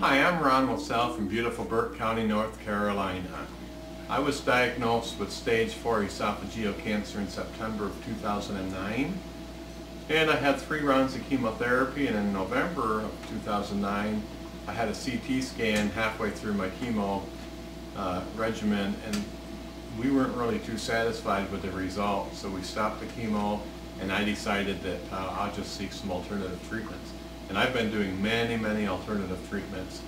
Hi, I'm Ron LaSalle from beautiful Burke County, North Carolina. I was diagnosed with stage 4 esophageal cancer in September of 2009 and I had three rounds of chemotherapy and in November of 2009 I had a CT scan halfway through my chemo uh, regimen and we weren't really too satisfied with the results so we stopped the chemo and I decided that uh, I'll just seek some alternative treatments. And I've been doing many, many alternative treatments,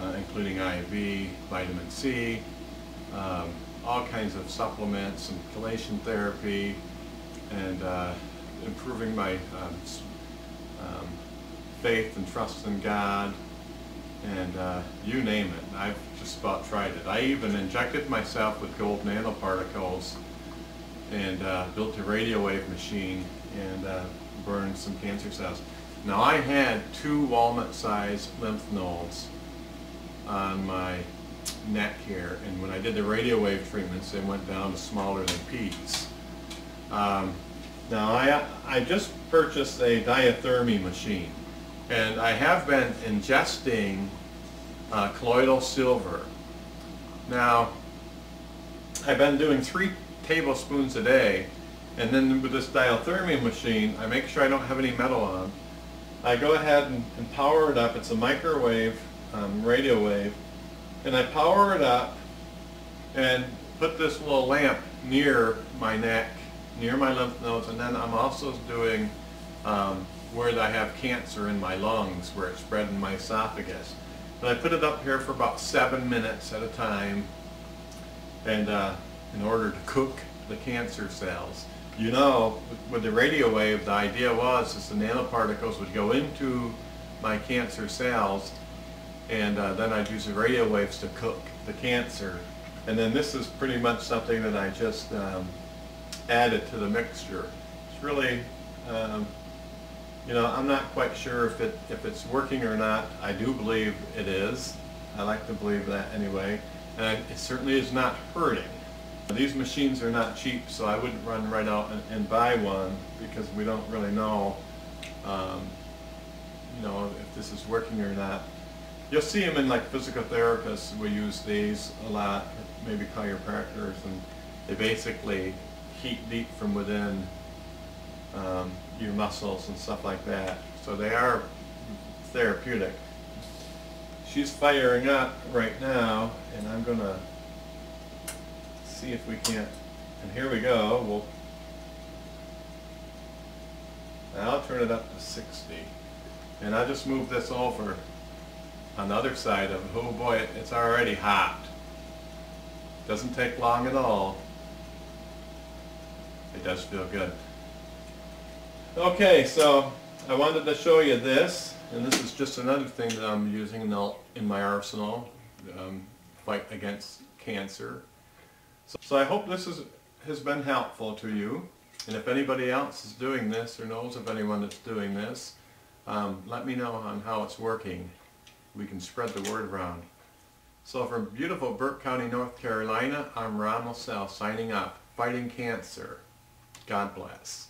uh, including IV, vitamin C, um, all kinds of supplements, some chelation therapy, and uh, improving my um, um, faith and trust in God, and uh, you name it. I've just about tried it. I even injected myself with gold nanoparticles and uh, built a radio wave machine and uh, burned some cancer cells. Now I had two walnut-sized lymph nodes on my neck here, and when I did the radio wave treatments, they went down to smaller than peas. Um, now I, I just purchased a diathermy machine, and I have been ingesting uh, colloidal silver. Now, I've been doing three tablespoons a day, and then with this diathermy machine, I make sure I don't have any metal on. I go ahead and, and power it up. It's a microwave um, radio wave. And I power it up and put this little lamp near my neck, near my lymph nodes, and then I'm also doing um, where I have cancer in my lungs, where it's spread in my esophagus. And I put it up here for about seven minutes at a time, and uh, in order to cook the cancer cells. You know, with the radio wave, the idea was is the nanoparticles would go into my cancer cells and uh, then I'd use the radio waves to cook the cancer. And then this is pretty much something that I just um, added to the mixture. It's really, um, you know, I'm not quite sure if it if it's working or not. I do believe it is. I like to believe that anyway. And it certainly is not hurting. These machines are not cheap, so I wouldn't run right out and, and buy one because we don't really know, um, you know, if this is working or not. You'll see them in like physical therapists. We use these a lot, maybe chiropractors, and they basically heat deep from within um, your muscles and stuff like that. So they are therapeutic. She's firing up right now, and I'm to see if we can't, and here we go, we'll, I'll turn it up to 60. And I'll just move this over on the other side of, it. oh boy, it's already hot. Doesn't take long at all. It does feel good. Okay, so I wanted to show you this, and this is just another thing that I'm using in my arsenal, um, fight against cancer. So, I hope this is, has been helpful to you. And if anybody else is doing this or knows of anyone that's doing this, um, let me know on how it's working. We can spread the word around. So from beautiful Burke County, North Carolina, I'm Ron LaSalle signing up, fighting cancer. God bless.